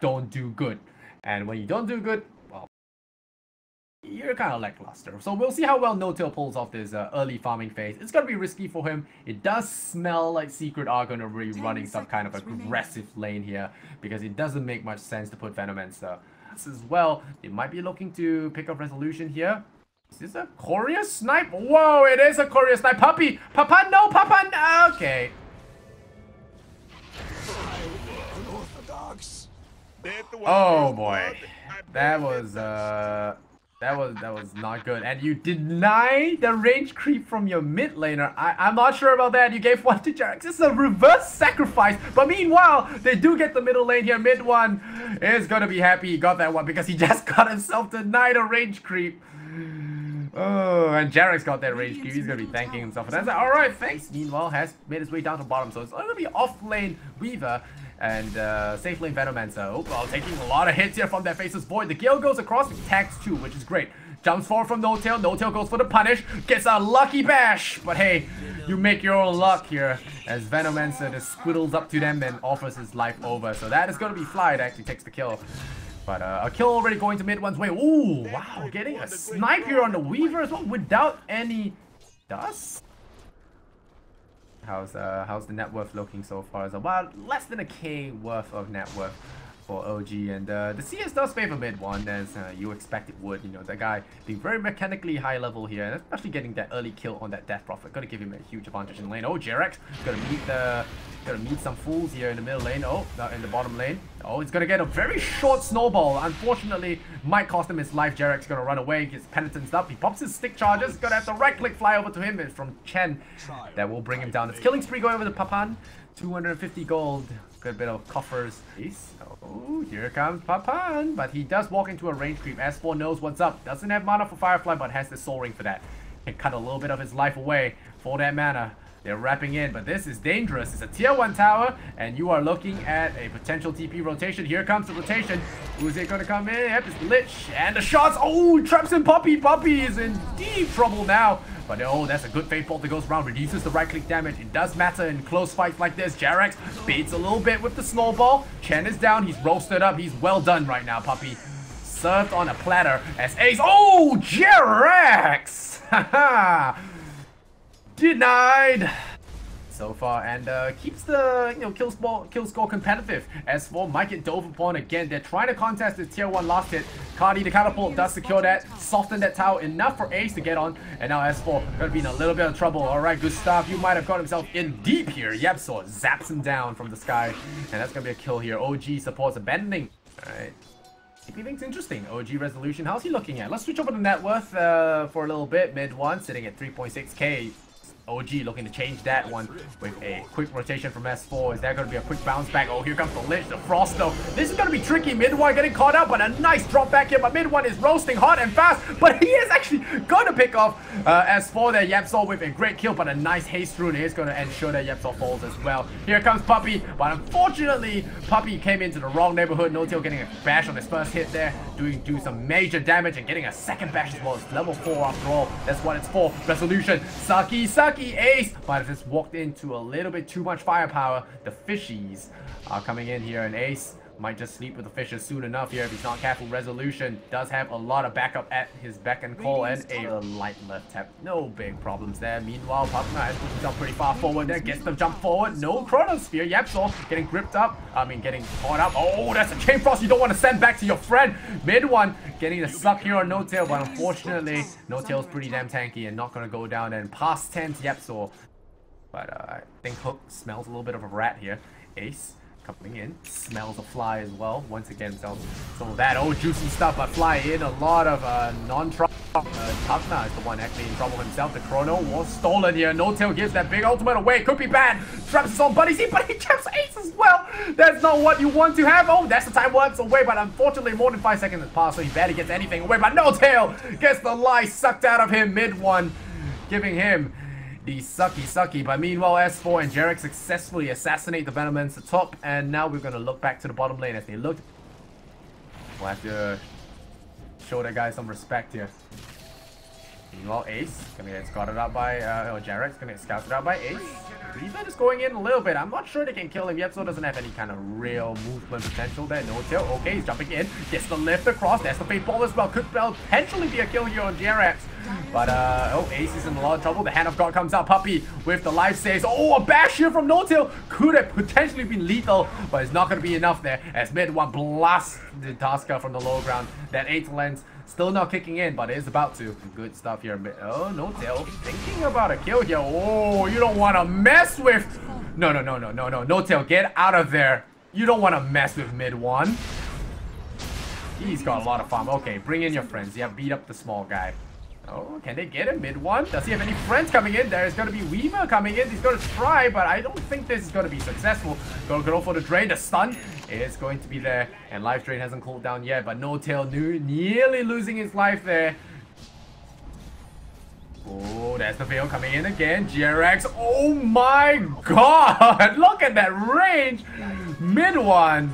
don't do good. And when you don't do good, well, you're kind of lackluster. So we'll see how well No-Tail pulls off this uh, early farming phase. It's going to be risky for him. It does smell like Secret are going to be running some kind of aggressive lane here because it doesn't make much sense to put Venomancer as well. They might be looking to pick up Resolution here. Is this a Courier Snipe? Whoa, it is a Courier Snipe. Puppey! Papa, no, Papa, no. Okay. Oh boy. That was, uh... That was that was not good. And you deny the range creep from your mid laner. I, I'm not sure about that. You gave one to Jerax. This is a reverse sacrifice. But meanwhile, they do get the middle lane here. Mid one is gonna be happy he got that one because he just got himself denied a range creep. Oh, and Jarek's got that range creep. He's gonna be thanking himself for that. Alright, thanks. Meanwhile, has made his way down to bottom. So it's gonna be off lane Weaver and uh, safe lane Venomancer. Well, taking a lot of hits here from that Faceless Void. The Gale goes across, tags two, which is great. Jumps forward from No-Tail. No-Tail goes for the punish. Gets a lucky bash. But hey, you make your own luck here as Venomancer just squiddles up to them and offers his life over. So that is going to be Fly that actually takes the kill. But uh, a kill already going to mid one's way. Ooh, wow, getting a snipe here on the Weaver as well without any dust. How's uh how's the net worth looking so far? So well, less than a K worth of net worth for OG, and uh, the CS does favor mid one as uh, you expect it would. You know, that guy being very mechanically high level here, and especially getting that early kill on that Death Prophet, gonna give him a huge advantage in lane. Oh, Jerax gonna meet the gonna meet some fools here in the middle lane. Oh, not in the bottom lane. Oh, he's gonna get a very short snowball. Unfortunately, might cost him his life. Jarek's gonna run away, gets penitence up. He pops his stick charges. Gonna have to right click fly over to him. From Chen. That will bring him down. It's killing spree going over to Papan. 250 gold. Good bit of coffers. Oh, here comes Papan. But he does walk into a range creep. S4 knows what's up. Doesn't have mana for Firefly, but has the soul ring for that. Can cut a little bit of his life away for that mana. They're wrapping in, but this is dangerous. It's a tier 1 tower, and you are looking at a potential TP rotation. Here comes the rotation. Who's it going to come in? Yep, it's Lich. And the shots. Oh, traps in Puppey. Puppey is in deep trouble now. But oh, that's a good Fade Bolt that goes around, reduces the right-click damage. It does matter in close fights like this. Jerax beats a little bit with the snowball. Chen is down. He's roasted up. He's well done right now, Puppey. Served on a platter as Ace. Oh, Jerax! Denied! So far, and uh, keeps the you know kill score, kill score competitive. As for might get dove upon again, they're trying to contest the tier 1 last hit. Cardi, the catapult does secure that, soften that tower enough for Ace to get on. And now S4 gonna be in a little bit of trouble. Alright, Gustav, you might have got himself in deep here. YapzOr zaps him down from the sky. And that's gonna be a kill here. OG supports abandoning. Alright. TP interesting. OG resolution. How's he looking at? Let's switch over to net worth uh, for a little bit. Mid one sitting at 3.6k. OG looking to change that one with a quick rotation from S4. Is there going to be a quick bounce back? Oh, here comes the Lich, the Frost though. This is going to be tricky. Mid one getting caught up, but a nice drop back here. But mid one is roasting hot and fast. But he is actually going to pick off uh, S4 there. YapzOr with a great kill, but a nice haste rune is going to ensure that YapzOr falls as well. Here comes Puppey, but unfortunately, Puppey came into the wrong neighborhood. No-Tail getting a bash on his first hit there, doing do some major damage and getting a second bash as well. It's level 4 after all. That's what it's for. Resolution. Saki, Saki lucky ace, but if it's walked into a little bit too much firepower, the fishies are coming in here, and ace might just sleep with the fishes soon enough here if he's not careful. Resolution does have a lot of backup at his beck and call and a light left tap. No big problems there. Meanwhile, Pugna has pushed himself pretty far forward there. Gets the jump forward. No Chronosphere. YapzOr getting gripped up. I mean, getting caught up. Oh, that's a Chain Frost you don't want to send back to your friend. Mid one getting the suck here on No-Tail, but unfortunately, No-Tail's pretty damn tanky and not going to go down and past 10 YapzOr. But uh, I think Hook smells a little bit of a rat here. Ace coming in. Smells a fly as well. Once again, some of that. old juicy stuff. But fly in. A lot of uh, non-trouble. Uh, Tafna is the one actually in trouble himself. The chrono was stolen here. No-Tail gives that big ultimate away. Could be bad. Traps his own buddies but he traps Ace as well. That's not what you want to have. Oh, that's the time works away. But unfortunately, more than five seconds has passed, so he barely gets anything away. But No-Tail gets the life sucked out of him mid one, giving him the sucky sucky. But meanwhile, S4 and Jarek successfully assassinate the Venomancer top, and now we're gonna look back to the bottom lane as they look. We'll have to show that guy some respect here. Meanwhile, Ace gonna get scouted out by, uh, oh, Jarek's gonna get scouted out by Ace. Weaver is going in a little bit. I'm not sure they can kill him yet, so doesn't have any kind of real movement potential there. No tail. Okay, he's jumping in. Gets the lift across. There's the Fade Bolt as well. Could potentially be a kill here on Jerax. But, uh, oh, Ace is in a lot of trouble. The Hand of God comes out. Puppey with the life saves. Oh, a bash here from No-Tail. Could have potentially been lethal, but it's not going to be enough there. As Mid One blasts the Tasca from the low ground. That Aether Lens Still not kicking in, but it is about to. Good stuff here. Oh, No-Tail. Thinking about a kill here. Oh, you don't want to mess with... No, no, no, no, no, no. No-Tail, get out of there. You don't want to mess with mid one. He's got a lot of farm. Okay, bring in your friends. Yeah, beat up the small guy. Oh, can they get him mid one? Does he have any friends coming in? There is going to be Weaver coming in. He's going to try, but I don't think this is going to be successful. Go go for the drain. The stun is going to be there. And life drain hasn't cooled down yet, but No Tail new nearly losing his life there. Oh, there's the Veil coming in again. GRX. Oh my god! Look at that range! Mid one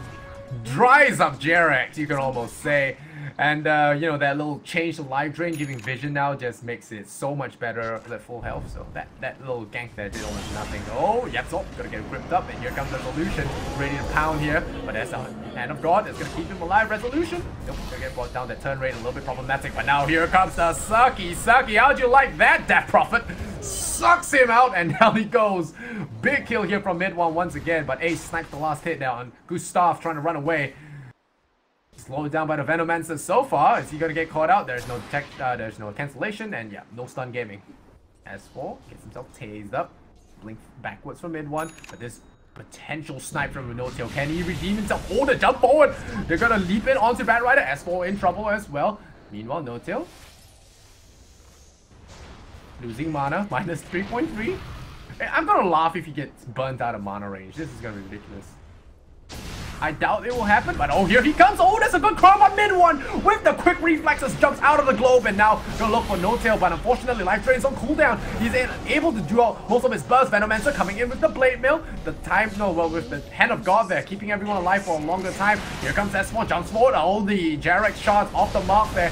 dries up GRX, you can almost say. And, uh, you know, that little change to life drain giving vision now just makes it so much better at full health. So that, that little gank there did almost nothing. Oh, yep, so gotta get gripped up. And here comes Resolution, ready to pound here. But that's a Hand of God that's gonna keep him alive. Resolution. Nope, gonna get brought down. That turn rate a little bit problematic. But now here comes the Sucky. Sucky, how'd you like that, Death Prophet? Sucks him out, and now he goes. Big kill here from mid one once again. But Ace sniped the last hit now, and Gustav trying to run away. Slowed down by the Venomancer so far. Is he gonna get caught out? There's no tech, uh, there's no cancellation, and yeah, no stun gaming. S4 gets himself tased up. Blink backwards from mid one, but this potential snipe from No Tail. Can he redeem himself? Oh, the jump forward! They're gonna leap in onto Batrider. S4 in trouble as well. Meanwhile, No-Tail. Losing mana, minus 3.3. I'm gonna laugh if he gets burnt out of mana range. This is gonna be ridiculous. I doubt it will happen, but oh, here he comes. Oh, that's a good Karma mid one with the quick reflexes, jumps out of the globe, and now gonna look for No-Tail, but unfortunately, Life Drain is on cooldown. He's able to draw most of his burst. Venomancer coming in with the Blade Mail. The time, no, well, with the Hand of God there, keeping everyone alive for a longer time. Here comes S1, jumps forward. All the Jarek shots off the mark there.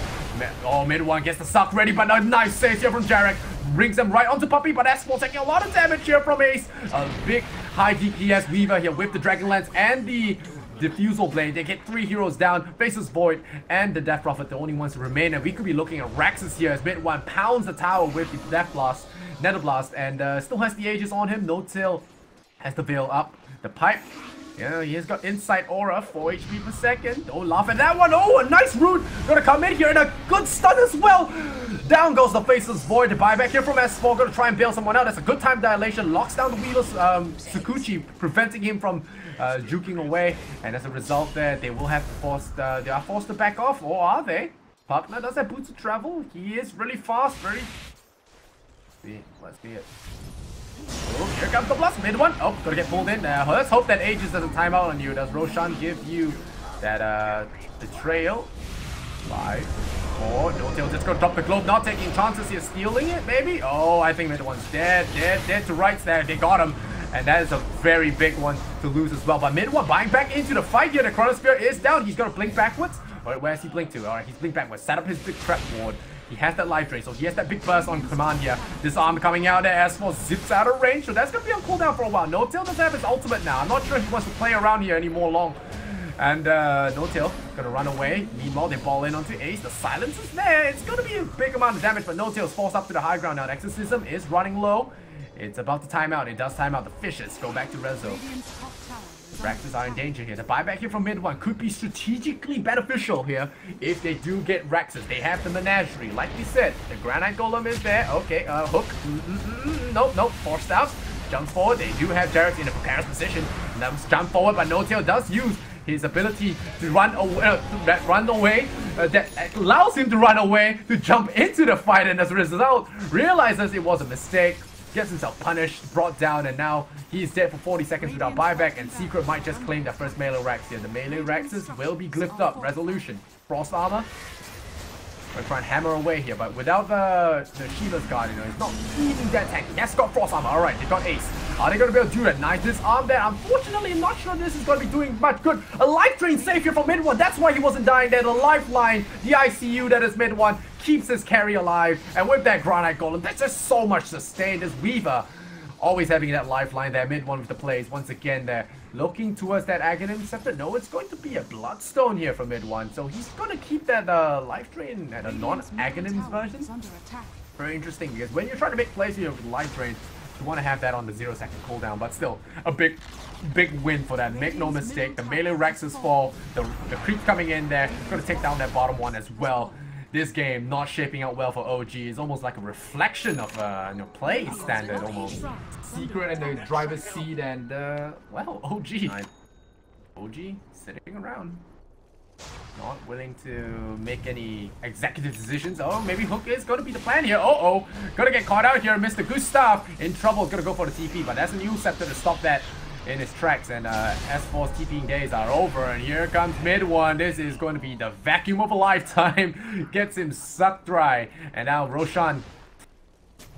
Oh, mid one gets the suck ready, but a nice save here from Jarek brings them right onto Puppey, but S4 taking a lot of damage here from Ace. A big high DPS Weaver here with the Dragon Lance and the Diffusal Blade. They get three heroes down. Faceless Void and the Death Prophet, the only ones to remain. And we could be looking at Raxus here as Mid One pounds the tower with the Death Blast, Nether Blast, and uh, still has the Aegis on him. No Tail has the Veil up. The Pipe yeah, he has got Insight Aura, 4 HP per second. Don't laugh at that one. Oh, a nice root. Gonna come in here and a good stun as well. Down goes the Faceless Void. The buyback here from S4. Gonna try and bail someone out. That's a good time dilation. Locks down the Wheelers, um, Sakuchi, preventing him from uh, juking away. And as a result there, they will have to force, uh, they are forced to back off. Or are they? Partner does have boots of travel. He is really fast, very... Let's see, let's see it. Oh, here comes the blast. Mid one. Oh, gonna get pulled in. Uh, let's hope that Aegis doesn't time out on you. Does Roshan give you that uh, betrayal? Five, four. No tail just gonna drop the globe. Not taking chances here. Stealing it, maybe? Oh, I think mid one's dead. Dead, dead to rights there. They got him. And that is a very big one to lose as well. But mid one buying back into the fight here. The Chronosphere is down. He's gonna blink backwards. Wait, where has he blink to? Alright, he's blink backwards. Set up his big trap ward. He has that life drain, so he has that big burst on command here. This arm coming out there as well zips out of range, so that's gonna be on cooldown for a while. No-Tail doesn't have his ultimate now. I'm not sure if he wants to play around here anymore long. And uh, No-Tail gonna run away. Meanwhile, they ball in onto Ace. The silence is there. It's gonna be a big amount of damage, but No-Tail's forced up to the high ground now. Exorcism is running low. It's about to time out. It does time out. The fishes go back to Rezo. Raxes are in danger here. The buyback here from mid one could be strategically beneficial here if they do get Raxes. They have the menagerie. Like we said, the Granite Golem is there. Okay, uh, hook. Mm -mm nope, nope. Forced out. Jumps forward. They do have Jarek in a precarious position. Jump forward, but No-Tail does use his ability to run away, uh, run away uh, that allows him to run away to jump into the fight and as a result realizes it was a mistake gets himself punished, brought down, and now he's dead for 40 seconds without buyback, and Secret might just claim that first melee Rex here. The melee Rexes will be glyphed up. Resolution. Frost Armor. We're trying to hammer away here, but without the, the Shiva's Guard, you know, it's not even that tanky. Yes, got Frost Armor. Alright, they got Ace. Are they going to be able to do that? Nice disarm there. Unfortunately, not sure this is going to be doing much good. A life drain safe here from mid one. That's why he wasn't dying there. The lifeline, the ICU that is mid one keeps his carry alive. And with that Granite Golem, there's just so much sustain. This Weaver always having that lifeline there, mid one with the plays. Once again, they're looking towards that Aghanim Scepter. No, it's going to be a Bloodstone here for mid one. So he's going to keep that uh, life drain at a non-Aghanim's version. Very interesting because when you're trying to make plays here with life drain, you want to have that on the zero second cooldown, but still a big, big win for that. Make no mistake, the melee Rexes fall, the, the creep coming in there, going to take down that bottom one as well. This game not shaping out well for OG is almost like a reflection of uh, you know, play standard almost. Secret and the driver's seat and uh, well OG. OG sitting around not willing to make any executive decisions. Oh, maybe Hook is going to be the plan here. Uh-oh. Gonna get caught out here. Mr. Gustav in trouble. Gonna go for the TP, but that's a new scepter to stop that in his tracks. And uh, S4's TPing days are over. And here comes mid one. This is going to be the vacuum of a lifetime. Gets him sucked dry. And now Roshan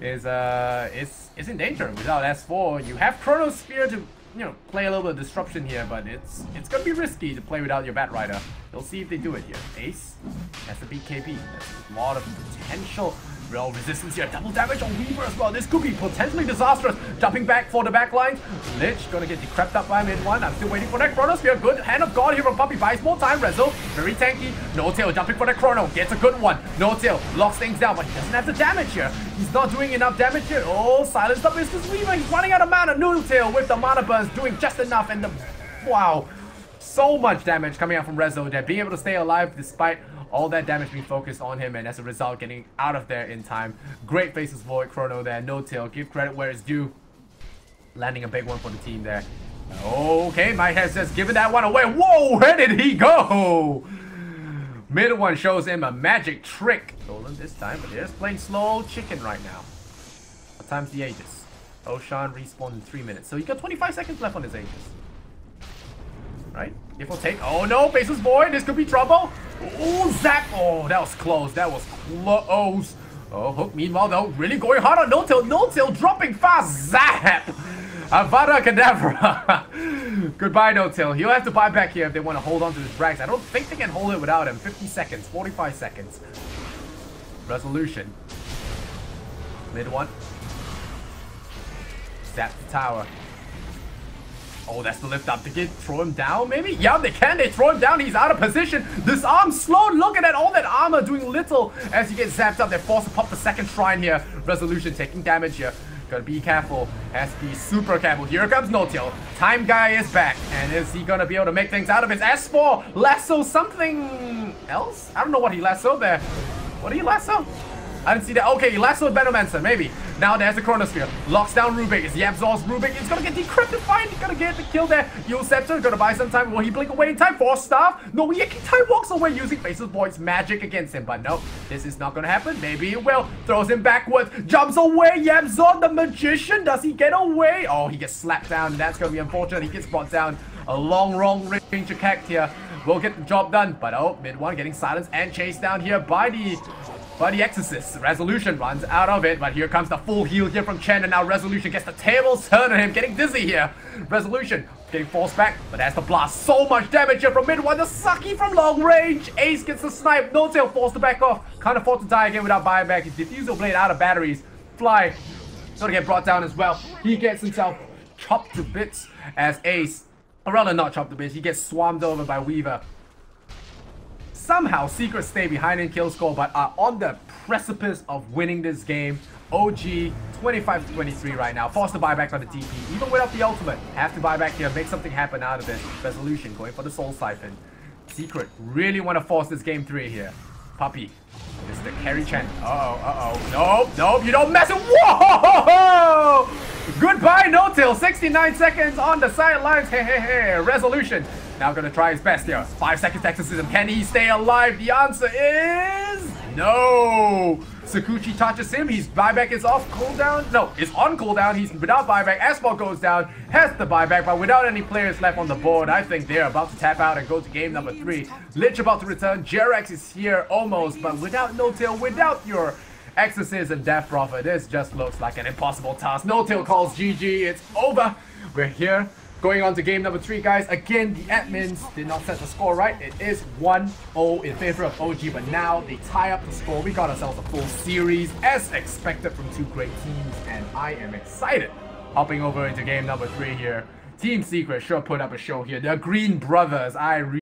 is uh is is in danger without S4. You have Chronosphere to you know, play a little bit of disruption here, but it's it's gonna be risky to play without your Batrider. We'll see if they do it here. Ace has a KP. There's a lot of potential Real resistance here. Double damage on Weaver as well. This could be potentially disastrous. Jumping back for the back line. Lich gonna get decrept up by mid one. I'm still waiting for that Chronosphere. Good hand of God here from Puppey. Buys more time. Rezo. Very tanky. No tail jumping for the Chrono. Gets a good one. No tail. Locks things down, but he doesn't have the damage here. He's not doing enough damage here. Oh, silence the business Weaver. He's running out of mana. No tail with the mana burns doing just enough. And the wow. So much damage coming out from Rezo there. Being able to stay alive despite all that damage being focused on him and as a result getting out of there in time. Great faces Void Chrono there, no tail. Give credit where it's due. Landing a big one for the team there. Okay, Mike has just given that one away. Whoa, where did he go? Middle one shows him a magic trick. Stolen this time, but they're just playing slow chicken right now. Time's the Aegis? Roshan respawned in 3 minutes. So he got 25 seconds left on his Aegis. Right? If we'll take... Oh no, Faceless Void, this could be trouble. Oh, Zap. Oh, that was close. That was close. Oh, Hook, meanwhile, though, really going hard on No-Tail. No-Tail dropping fast. Zap. Avada Kedavra. Goodbye, No-Tail. He'll have to buy back here if they want to hold on to this Brax. I don't think they can hold it without him. 50 seconds, 45 seconds. Resolution. Mid one. Zap the tower. Oh, that's the lift up to get throw him down, maybe? Yeah, they can. They throw him down. He's out of position. This arm slowed. Look at that. All that armor doing little as he gets zapped up. They're forced to pop the second shrine here. Resolution taking damage here. Gotta be careful. Has to be super careful. Here comes No-Tail. Time Guy is back. And is he gonna be able to make things out of his S4? Lasso something else? I don't know what he lassoed there. What did he lasso? I didn't see that. Okay, lassoed Venomancer, maybe. Now there's the Chronosphere. Locks down Rubik. It's YapzOr's Rubik. It's gonna get decrypted. Fine. He's gonna get the kill there. Yule gonna buy some time. Will he blink away in time? Force Staff. No, time walks away using Faceless Void's magic against him. But no, this is not gonna happen. Maybe it will. Throws him backwards. Jumps away. YapzOr, the Magician. Does he get away? Oh, he gets slapped down. That's gonna be unfortunate. He gets brought down. A long, long range attack here will get the job done. But oh, mid one getting silenced and chased down here by the the Exorcist, Resolution runs out of it, but here comes the full heal here from Chen, and now Resolution gets the tables turned on him, getting dizzy here. Resolution getting forced back, but has to blast so much damage here from mid one. The Sucky from long range. Ace gets the snipe. No tail forced to back off. Can't afford to die again without buying back his diffusal blade out of batteries. Fly. Gonna get brought down as well. He gets himself chopped to bits as Ace, or rather not chopped to bits, he gets swarmed over by Weaver somehow Secret stay behind in kill score, but are on the precipice of winning this game. OG 25 to 23 right now. Forced to buy back on the TP. Even without the ultimate. Have to buy back here. Make something happen out of it. Resolution going for the Soul Siphon. Secret really want to force this game 3 here. Puppey. This is the carry Chen. Uh-oh, uh-oh. Nope, nope, you don't mess it. Whoa! Goodbye, No-Tail. 69 seconds on the sidelines. Hey, hey, hey. Resolution. Now gonna try his best here. Five seconds exorcism. Can he stay alive? The answer is no. Sakuchi touches him. He's buyback is off cooldown. No, it's on cooldown. He's without buyback. Asphalt goes down. Has the buyback, but without any players left on the board, I think they're about to tap out and go to game number three. Lich about to return. Jerax is here almost, but without no tail, without your Exorcism Death Prophet, this just looks like an impossible task. No tail calls GG. It's over. We're here Going on to game number three, guys. Again, the admins did not set the score right. It is 1-0 in favor of OG, but now they tie up the score. We got ourselves a full series, as expected from two great teams, and I am excited. Hopping over into game number three here. Team Secret sure put up a show here. The Green Brothers, I